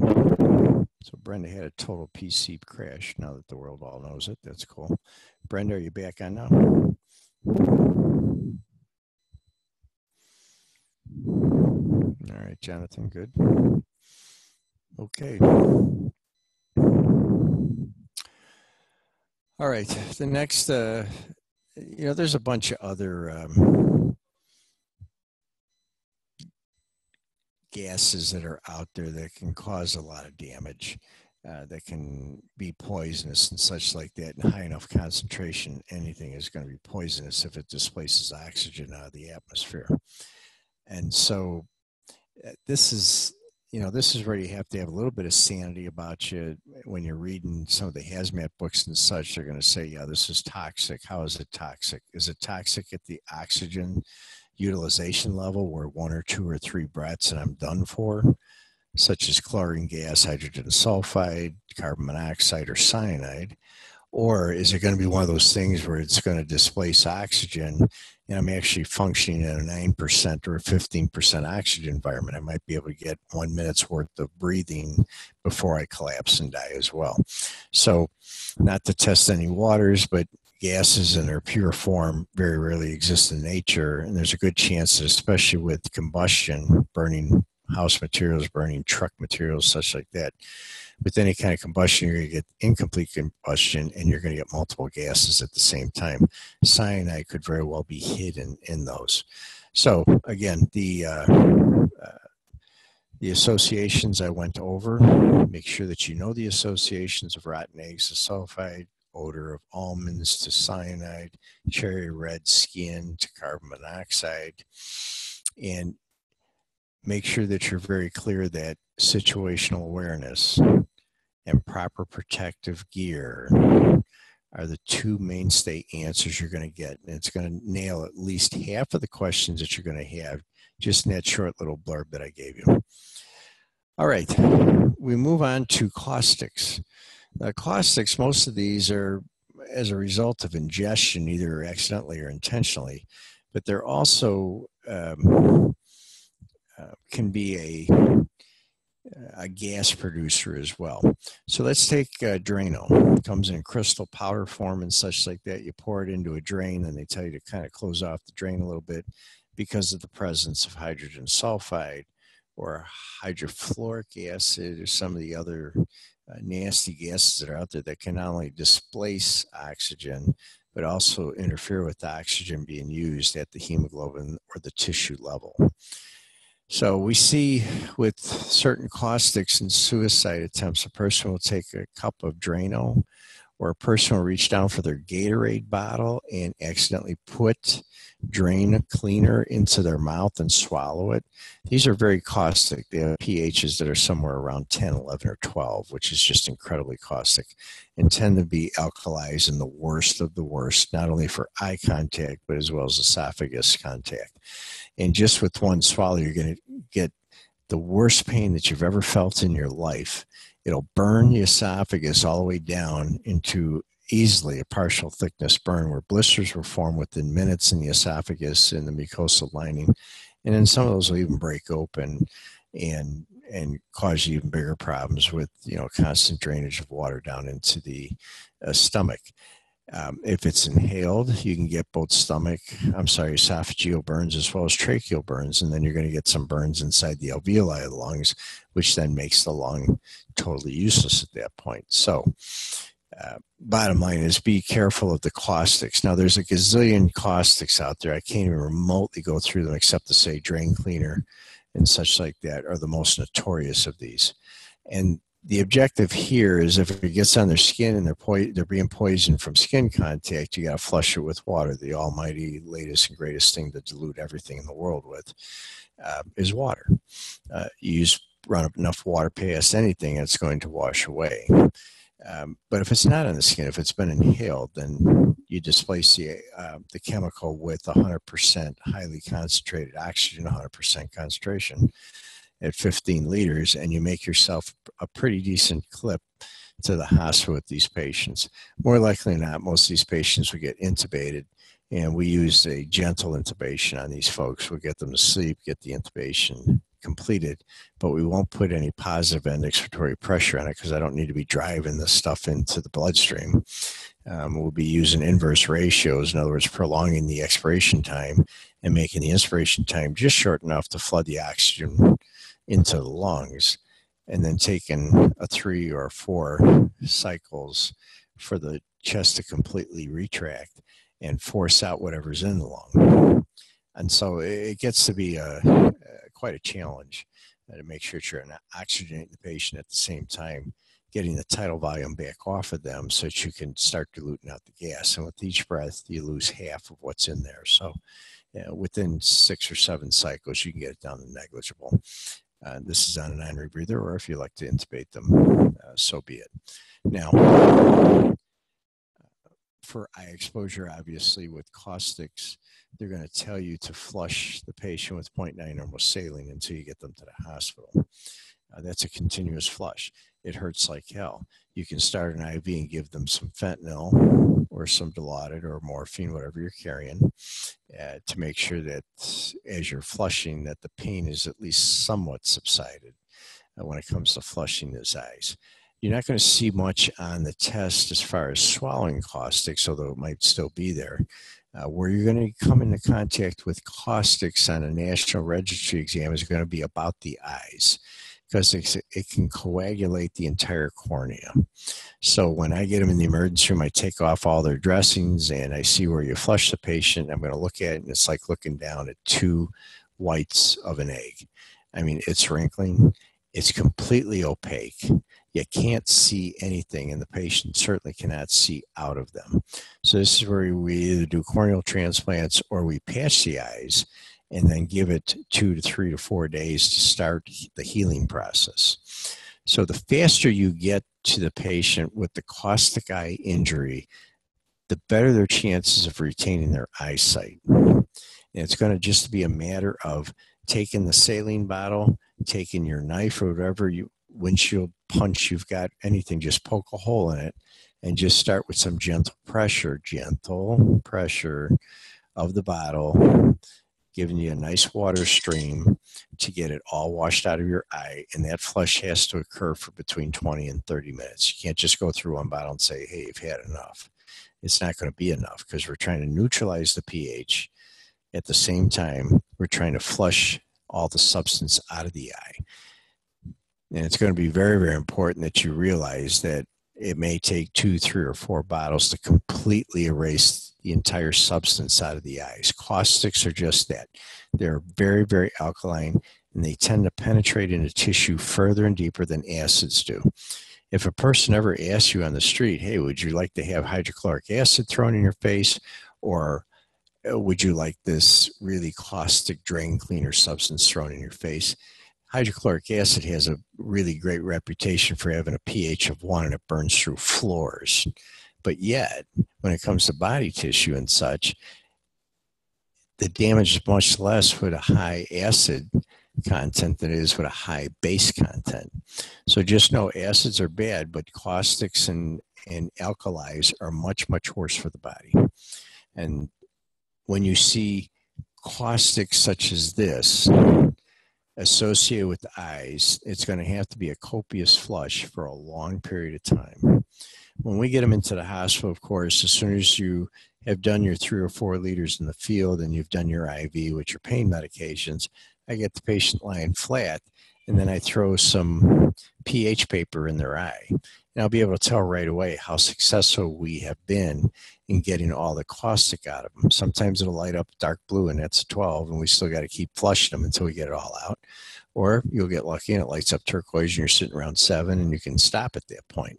So Brenda had a total PC crash now that the world all knows it. That's cool. Brenda, are you back on now? All right, Jonathan, good. Okay. All right, the next, uh, you know, there's a bunch of other um, gases that are out there that can cause a lot of damage, uh, that can be poisonous and such like that. In high enough concentration, anything is going to be poisonous if it displaces oxygen out of the atmosphere. And so Uh, this is you know this is where you have to have a little bit of sanity about you when you're reading some of the hazmat books and such. They're going to say yeah this is toxic. How is it toxic? Is it toxic at the oxygen utilization level where one or two or three breaths and i'm done for? Such as chlorine gas hydrogen sulfide carbon monoxide or cyanide or is it going to be one of those things where it's going to displace oxygen and I'm actually functioning at a 9% or a 15% oxygen environment? I might be able to get one minute's worth of breathing before I collapse and die as well. So, not to test any waters, but gases in their pure form very rarely exist in nature. And there's a good chance that, especially with combustion, burning house materials, burning truck materials, such like that, with any kind of combustion, you're going to get incomplete combustion and you're going to get multiple gases at the same time. Cyanide could very well be hidden in those. So again, the uh, uh, the associations I went over, make sure that you know the associations of rotten eggs to sulfide, odor of almonds to cyanide, cherry red skin to carbon monoxide, and make sure that you're very clear that situational awareness and proper protective gear are the two mainstay answers you're going to get. And it's going to nail at least half of the questions that you're going to have just in that short little blurb that I gave you. All right, we move on to caustics. Now, caustics, most of these are as a result of ingestion, either accidentally or intentionally, but they're also um, uh, can be a a gas producer as well. So let's take uh, Drano. It comes in crystal powder form and such like that. You pour it into a drain and they tell you to kind of close off the drain a little bit because of the presence of hydrogen sulfide or hydrofluoric acid or some of the other uh, nasty gases that are out there that can not only displace oxygen but also interfere with the oxygen being used at the hemoglobin or the tissue level. So we see with certain caustics and suicide attempts, a person will take a cup of Drano or a person will reach down for their Gatorade bottle and accidentally put drain cleaner into their mouth and swallow it. These are very caustic. They have pHs that are somewhere around 10, 11, or 12, which is just incredibly caustic and tend to be alkalized in the worst of the worst, not only for eye contact, but as well as esophagus contact. And just with one swallow, you're going to get the worst pain that you've ever felt in your life. It'll burn the esophagus all the way down into easily a partial thickness burn where blisters will form within minutes in the esophagus and the mucosal lining. And then some of those will even break open and and cause you even bigger problems with you know constant drainage of water down into the uh, stomach. Um, if it's inhaled, you can get both stomach, I'm sorry, esophageal burns as well as tracheal burns, and then you're going to get some burns inside the alveoli of the lungs, which then makes the lung totally useless at that point. So, uh, bottom line is be careful of the caustics. Now, there's a gazillion caustics out there. I can't even remotely go through them except to say drain cleaner and such like that are the most notorious of these. And the objective here is if it gets on their skin and they're po- they're being poisoned from skin contact, you got to flush it with water. The almighty latest and greatest thing to dilute everything in the world with uh, is water. Uh, you use run enough water past anything, it's going to wash away. Um, but if it's not on the skin, if it's been inhaled, then you displace the, uh, the chemical with 100% highly concentrated oxygen, 100% concentration at 15 liters and you make yourself a pretty decent clip to the hospital with these patients. More likely than not, most of these patients will get intubated and we use a gentle intubation on these folks. We'll get them to sleep, get the intubation completed, but we won't put any positive end expiratory pressure on it because I don't need to be driving this stuff into the bloodstream. Um, we'll be using inverse ratios, in other words, prolonging the expiration time and making the inspiration time just short enough to flood the oxygen into the lungs, and then taking a three or four cycles for the chest to completely retract and force out whatever's in the lung. And so it gets to be a, a quite a challenge uh, to make sure you're oxygenating the patient at the same time, getting the tidal volume back off of them so that you can start diluting out the gas. And with each breath, you lose half of what's in there. So within six or seven cycles, you can get it down to negligible. Uh, this is on an non-rebreather, or if you like to intubate them, uh, so be it. Now, for eye exposure, obviously with caustics, they're going to tell you to flush the patient with 0.9 normal saline until you get them to the hospital. Uh, that's a continuous flush. It hurts like hell. You can start an IV and give them some fentanyl or some Dilaudid or morphine, whatever you're carrying, uh, to make sure that as you're flushing, that the pain is at least somewhat subsided uh, when it comes to flushing those eyes. You're not going to see much on the test as far as swallowing caustics, although it might still be there. Uh, where you're going to come into contact with caustics on a national registry exam is going to be about the eyes because it can coagulate the entire cornea. So when I get them in the emergency room, I take off all their dressings and I see where you flush the patient. I'm going to look at it and it's like looking down at two whites of an egg. I mean, it's wrinkling, it's completely opaque. You can't see anything, and the patient certainly cannot see out of them. So, this is where we either do corneal transplants or we patch the eyes and then give it two to three to four days to start the healing process. So the faster you get to the patient with the caustic eye injury, the better their chances of retaining their eyesight. And it's going to just be a matter of taking the saline bottle, taking your knife or whatever you windshield punch you've got, anything, just poke a hole in it and just start with some gentle pressure, gentle pressure of the bottle giving you a nice water stream to get it all washed out of your eye. And that flush has to occur for between 20 and 30 minutes. You can't just go through one bottle and say, hey, you've had enough. It's not going to be enough because we're trying to neutralize the pH. At the same time, we're trying to flush all the substance out of the eye. And it's going to be very, very important that you realize that it may take two, three, or four bottles to completely erase the entire substance out of the eyes. Caustics are just that. They're very, very alkaline and they tend to penetrate into tissue further and deeper than acids do. If a person ever asks you on the street, hey, would you like to have hydrochloric acid thrown in your face? Or uh, would you like this really caustic drain cleaner substance thrown in your face? hydrochloric acid has a really great reputation for having a pH of one and it burns through floors. But yet, when it comes to body tissue and such, the damage is much less with a high acid content than it is with a high base content. So just know acids are bad, but caustics and, and alkalis are much, much worse for the body. And when you see caustics such as this, associated with the eyes, it's going to have to be a copious flush for a long period of time. When we get them into the hospital, of course, as soon as you have done your three or four liters in the field and you've done your IV with your pain medications, I get the patient lying flat and then I throw some pH paper in their eye. And I'll be able to tell right away how successful we have been in getting all the caustic out of them. Sometimes it'll light up dark blue and that's a 12, and we still got to keep flushing them until we get it all out. Or you'll get lucky and it lights up turquoise and you're sitting around seven and you can stop at that point.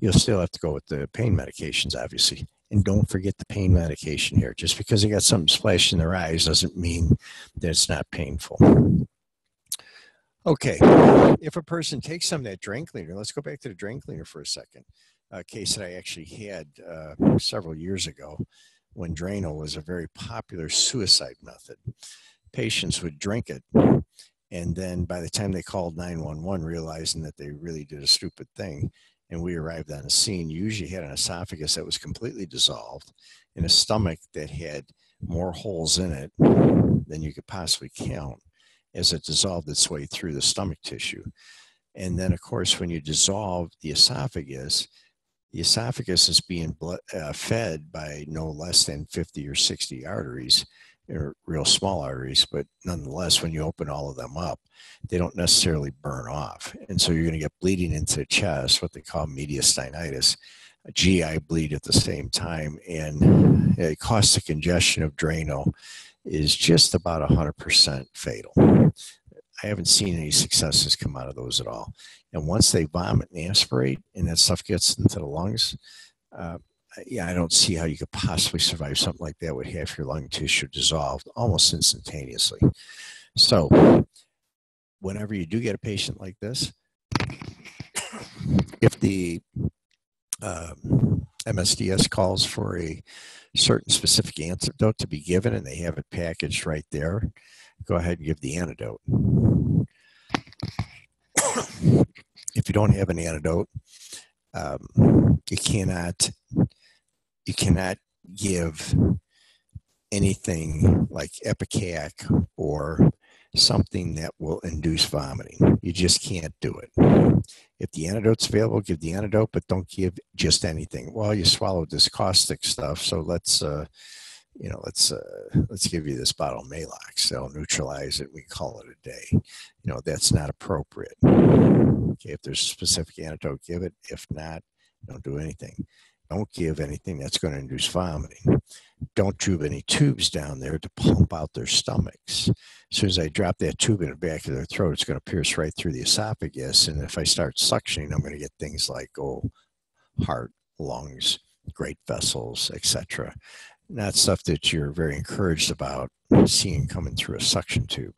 You'll still have to go with the pain medications, obviously. And don't forget the pain medication here. Just because they got something splashed in their eyes doesn't mean that it's not painful. Okay, if a person takes some of that drain cleaner, let's go back to the drain cleaner for a second a case that I actually had uh, several years ago when Drano was a very popular suicide method. Patients would drink it, and then by the time they called 911, realizing that they really did a stupid thing, and we arrived on the scene, usually had an esophagus that was completely dissolved and a stomach that had more holes in it than you could possibly count. as it dissolved its way through the stomach tissue. And then, of course, when you dissolve the esophagus, the esophagus is being blood, uh, fed by no less than 50 or 60 arteries, or real small arteries, but nonetheless, when you open all of them up, they don't necessarily burn off. And so you're going to get bleeding into the chest, what they call mediastinitis, a GI bleed at the same time, and a caustic congestion of Drano is just about 100% fatal. I haven't seen any successes come out of those at all. And once they vomit and aspirate and that stuff gets into the lungs, uh, yeah, I don't see how you could possibly survive something like that with half your lung tissue dissolved almost instantaneously. So, whenever you do get a patient like this, if the um, MSDS calls for a certain specific antidote to be given and they have it packaged right there, go ahead and give the antidote. if you don't have an antidote, um, you cannot you cannot give anything like Ipecac or something that will induce vomiting. You just can't do it. If the antidote's available, give the antidote, but don't give just anything. Well, you swallowed this caustic stuff, so let's uh, you know, let's uh, let's give you this bottle of Maalox. They'll neutralize it. We call it a day. You know, that's not appropriate. Okay, if there's a specific antidote, give it. If not, don't do anything. Don't give anything that's going to induce vomiting. Don't tube any tubes down there to pump out their stomachs. As soon as I drop that tube in the back of their throat, it's going to pierce right through the esophagus. And if I start suctioning, I'm going to get things like, oh, heart, lungs, great vessels, etc not stuff that you're very encouraged about seeing coming through a suction tube.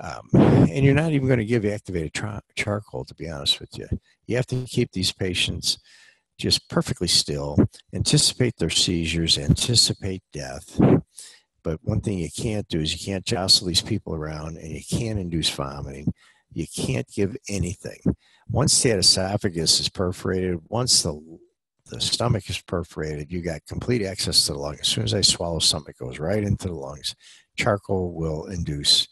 Um, and you're not even going to give activated tra- charcoal, to be honest with you. You have to keep these patients just perfectly still, anticipate their seizures, anticipate death. But one thing you can't do is you can't jostle these people around and you can't induce vomiting. You can't give anything. Once the esophagus is perforated, once the the stomach is perforated, you got complete access to the lung. As soon as I swallow something, it goes right into the lungs. Charcoal will induce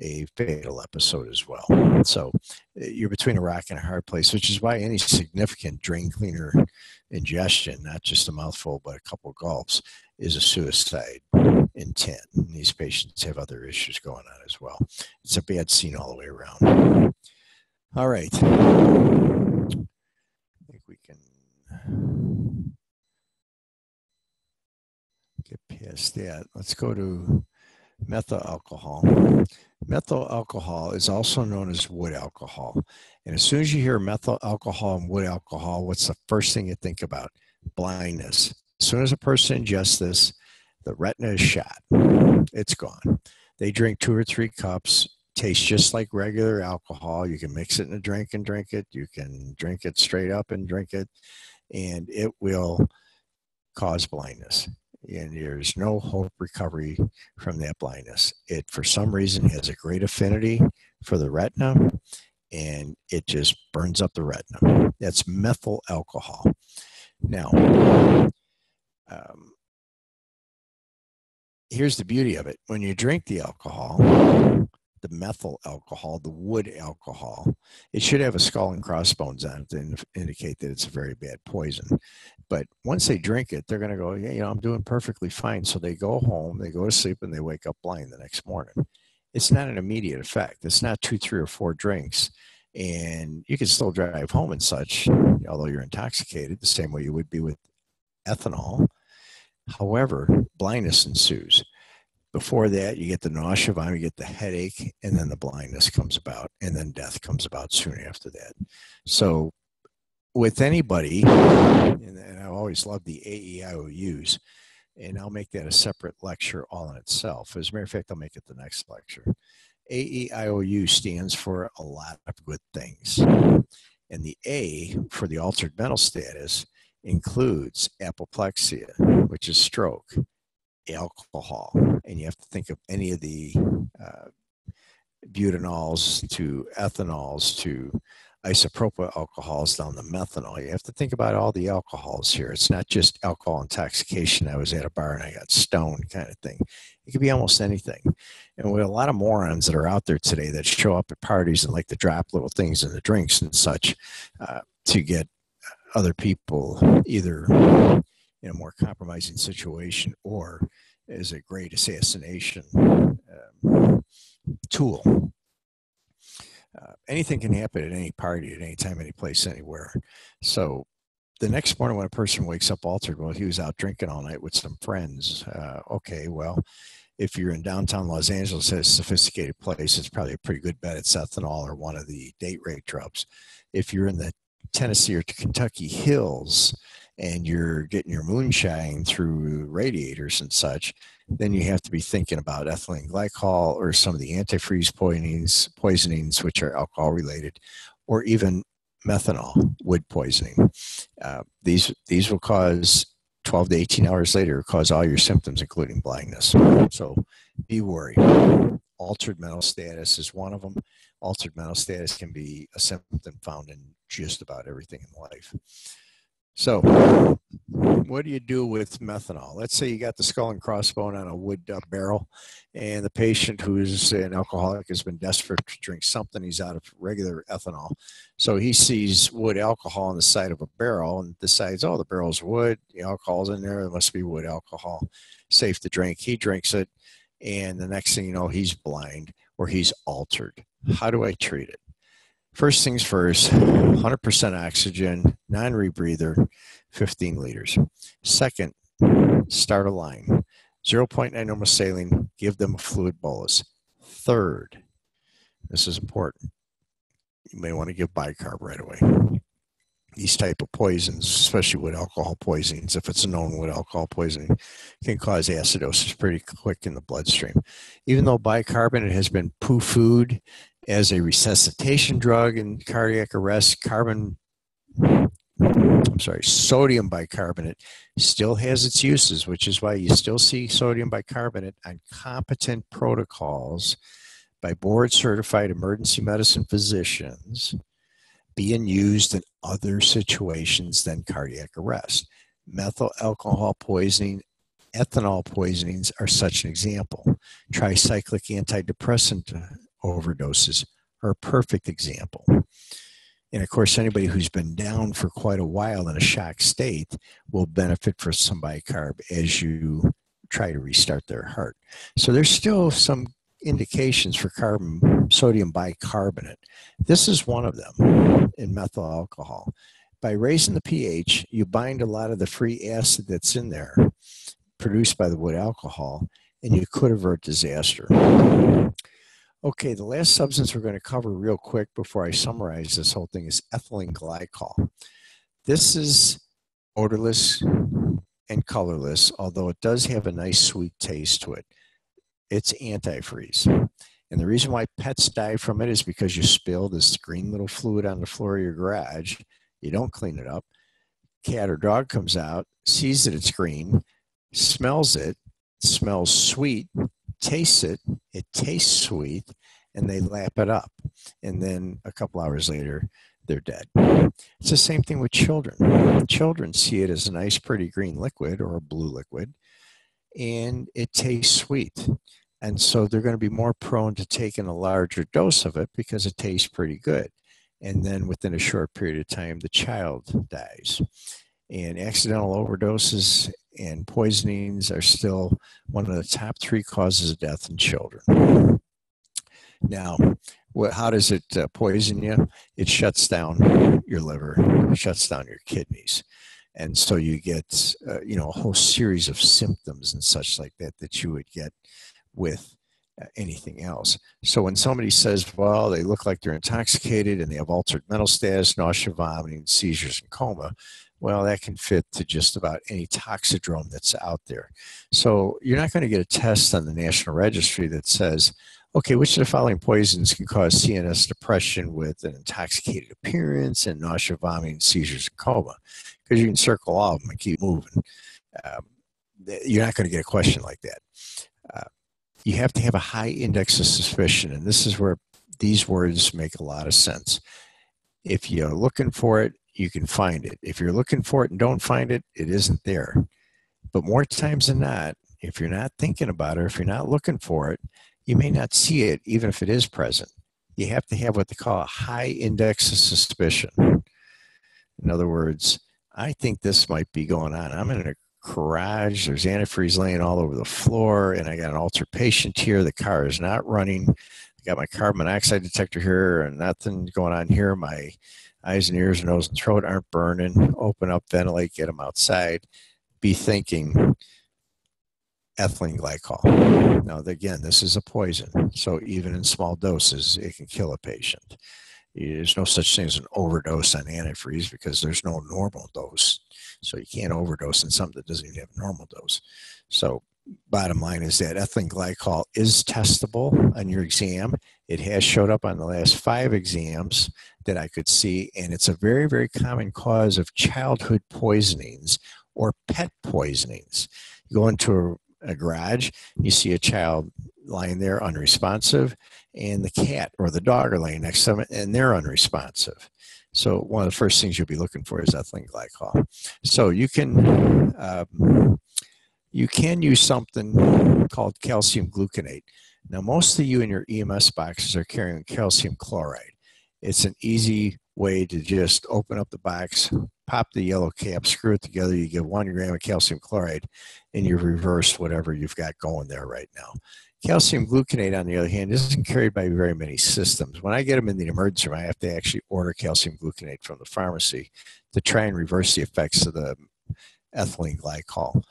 a fatal episode as well. So eh, you're between a rock and a hard place, which is why any significant drain cleaner ingestion, not just a mouthful, but a couple gulps, is a suicide intent. And these patients have other issues going on as well. It's a bad scene all the way around. All right. I think we can Get past that. Let's go to methyl alcohol. Methyl alcohol is also known as wood alcohol. And as soon as you hear methyl alcohol and wood alcohol, what's the first thing you think about? Blindness. As soon as a person ingests this, the retina is shot. It's gone. They drink two or three cups, tastes just like regular alcohol. You can mix it in a drink and drink it. You can drink it straight up and drink it and it will cause blindness. And there's no hope recovery from that blindness. It, for some reason, has a great affinity for the retina and it just burns up the retina. That's methyl alcohol. Now, um, here's the beauty of it when you drink the alcohol, the methyl alcohol, the wood alcohol. It should have a skull and crossbones on it to indicate that it's a very bad poison. But once they mm-hmm. drink it, they're going to go, yeah, you know, I'm doing perfectly fine. So they go home, they go to sleep, and they wake up blind the next morning. It's not an immediate effect. It's not two, three, or four drinks. And you can still drive home and such, although you're intoxicated, the same way you would be with ethanol. However, blindness ensues before that, you get the nausea, vomit, you get the headache, and then the blindness comes about, and then death comes about soon after that. So, with anybody, and, and I always love the AEIOUs, and I'll make that a separate lecture all in itself. As a matter of fact, I'll make it the next lecture. AEIOU stands for a lot of good things. And the A for the altered mental status includes apoplexia, which is stroke, alcohol, and you have to think of any of the uh, butanols to ethanols to isopropyl alcohols down to methanol. You have to think about all the alcohols here. It's not just alcohol intoxication. I was at a bar and I got stoned kind of thing. It could be almost anything. And we have a lot of morons that are out there today that show up at parties and like to drop little things in the drinks and such uh, to get other people either in a more compromising situation or as a great assassination um, tool. Uh, anything can happen at any party, at any time, any place, anywhere. So the next morning when a person wakes up altered, well, he was out drinking all night with some friends. Uh, okay, well, if you're in downtown Los Angeles a sophisticated place, it's probably a pretty good bet it's ethanol or one of the date rape drugs. If you're in the Tennessee or Kentucky hills and you're getting your moonshine through radiators and such, then you have to be thinking about ethylene glycol or some of the antifreeze poisonings, poisonings which are alcohol related, or even methanol, wood poisoning. Uh, these these will cause 12 to 18 hours later cause all your symptoms, including blindness. So be worried. Altered mental status is one of them. Altered mental status can be a symptom found in just about everything in life. So, what do you do with methanol? Let's say you got the skull and crossbone on a wood uh, barrel, and the patient who's an alcoholic has been desperate to drink something. He's out of regular ethanol. So he sees wood alcohol on the side of a barrel and decides, oh, the barrel's wood, the alcohol's in there, it must be wood alcohol, safe to drink. He drinks it, and the next thing you know, he's blind or he's altered. How do I treat it? First things first 100% oxygen, non rebreather, 15 liters. Second, start a line. 0.9 normal saline, give them a fluid bolus. Third, this is important. You may want to give bicarb right away. These type of poisons, especially with alcohol poisonings, if it's a known wood alcohol poisoning, can cause acidosis pretty quick in the bloodstream. Even though bicarbonate has been poo-fooed as a resuscitation drug in cardiac arrest, carbon, I'm sorry, sodium bicarbonate still has its uses, which is why you still see sodium bicarbonate on competent protocols by board certified emergency medicine physicians being used in other situations than cardiac arrest. Methyl alcohol poisoning, ethanol poisonings are such an example. Tricyclic antidepressant overdoses are a perfect example. And of course, anybody who's been down for quite a while in a shock state will benefit from some bicarb as you try to restart their heart. So there's still some indications for carbon sodium bicarbonate. This is one of them in methyl alcohol. By raising the pH, you bind a lot of the free acid that's in there produced by the wood alcohol, and you could avert disaster. Okay, the last substance we're going to cover real quick before I summarize this whole thing is ethylene glycol. This is odorless and colorless, although it does have a nice sweet taste to it. It's antifreeze. And the reason why pets die from it is because you spill this green little fluid on the floor of your garage. You don't clean it up. Cat or dog comes out, sees that it's green, smells it, smells sweet, tastes it, it tastes sweet, and they lap it up. And then a couple hours later, they're dead. It's the same thing with children. Children see it as a nice, pretty green liquid or a blue liquid, and it tastes sweet. And so they're going to be more prone to taking a larger dose of it because it tastes pretty good. And then within a short period of time, the child dies. And accidental overdoses and poisonings are still one of the top three causes of death in children. Now, what, how does it uh, poison you? It shuts down your liver, shuts down your kidneys. And so you get, uh, you know, a whole series of symptoms and such like that that you would get with uh, anything else. So when somebody says, well, they look like they're intoxicated and they have altered mental status, nausea, vomiting, seizures, and coma, well, that can fit to just about any toxidrome that's out there. So you're not going to get a test on the National Registry that says, okay, which of the following poisons can cause CNS depression with an intoxicated appearance and nausea, vomiting, seizures, and coma? Because you can circle all of them and keep moving. Um, you're not going to get a question like that. Uh, you have to have a high index of suspicion, and this is where these words make a lot of sense. If you're looking for it, you can find it. If you're looking for it and don't find it, it isn't there. But more times than not, if you're not thinking about it, if you're not looking for it, you may not see it even if it is present. You have to have what they call a high index of suspicion. In other words, I think this might be going on. I'm in a garage. There's antifreeze laying all over the floor, and I got an altered patient here. The car is not running. I got my carbon monoxide detector here, and nothing going on here. My eyes and ears, and nose and throat aren't burning. Open up, ventilate, get them outside. Be thinking ethylene glycol. Now, again, this is a poison, so even in small doses, it can kill a patient. There's no such thing as an overdose on antifreeze because there's no normal dose. So you can't overdose on something that doesn't even have a normal dose. So bottom line is that ethylene glycol is testable on your exam. It has showed up on the last five exams that I could see, and it's a very, very common cause of childhood poisonings or pet poisonings. You go into a, a garage, you see a child lying there unresponsive, and the cat or the dog are laying next to them, and they're unresponsive. So one of the first things you'll be looking for is ethylene glycol. So you can um, you can use something called calcium gluconate. Now most of you in your EMS boxes are carrying calcium chloride. It's an easy way to just open up the box, pop the yellow cap, screw it together. You get one gram of calcium chloride, and you reverse whatever you've got going there right now. Calcium gluconate, on the other hand, isn't carried by very many systems. When I get them in the emergency room, I have to actually order calcium gluconate from the pharmacy to try and reverse the effects of the ethylene glycol.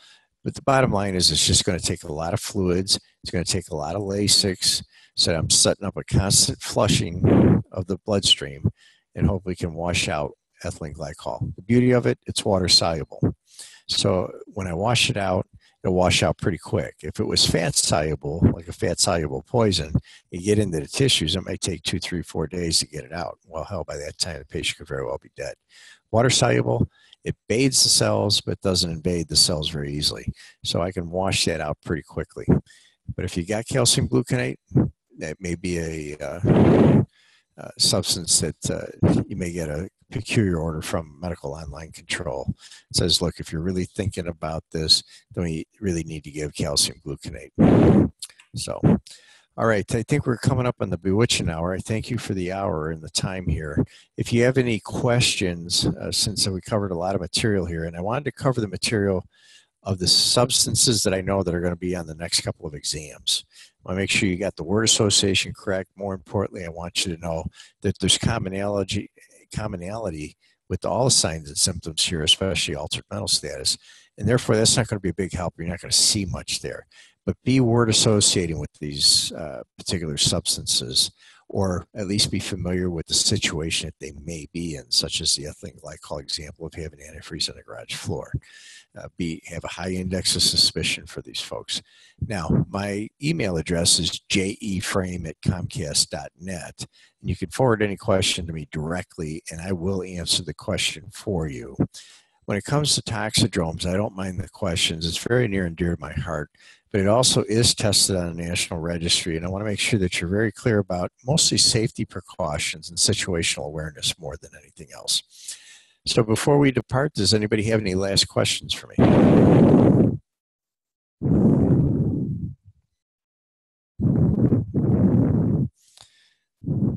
But the bottom line is it's just going to take a lot of fluids. It's going to take a lot of Lasix. So I'm setting up a constant flushing of the bloodstream and hopefully can wash out ethylene glycol. The beauty of it, it's water soluble. So when I wash it out, it'll wash out pretty quick. If it was fat soluble, like a fat soluble poison, you get into the tissues, it might take two, three, four days to get it out. Well, hell, by that time, the patient could very well be dead. Water soluble, it bathes the cells, but doesn't invade the cells very easily. So I can wash that out pretty quickly. But if you got calcium gluconate, that may be a uh, uh, substance that uh, you may get a peculiar order from medical online control. It says, look, if you're really thinking about this, then we really need to give calcium gluconate. So, all right, I think we're coming up on the bewitching hour. I thank you for the hour and the time here. If you have any questions, uh, since we covered a lot of material here, and I wanted to cover the material of the substances that I know that are going to be on the next couple of exams. I want to make sure you got the word association correct. More importantly, I want you to know that there's commonality, commonality with all the signs and symptoms here, especially altered mental status. And therefore, that's not going to be a big help. You're not going to see much there. But be word associating with these uh, particular substances, or at least be familiar with the situation that they may be in, such as the ethylene glycol example of having antifreeze on the garage floor uh, be have a high index of suspicion for these folks. Now, my email address is jeframe at comcast.net, and you can forward any question to me directly, and I will answer the question for you. When it comes to toxidromes, I don't mind the questions. It's very near and dear to my heart, but it also is tested on a national registry, and I want to make sure that you're very clear about mostly safety precautions and situational awareness more than anything else. So before we depart, does anybody have any last questions for me?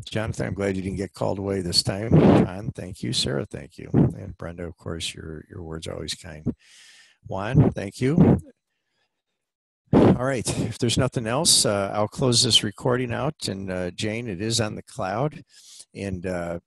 Jonathan, I'm glad you didn't get called away this time. John, thank you. Sarah, thank you. And Brenda, of course, your, your words are always kind. Juan, thank you. All right, if there's nothing else, uh, I'll close this recording out. And uh, Jane, it is on the cloud. And uh,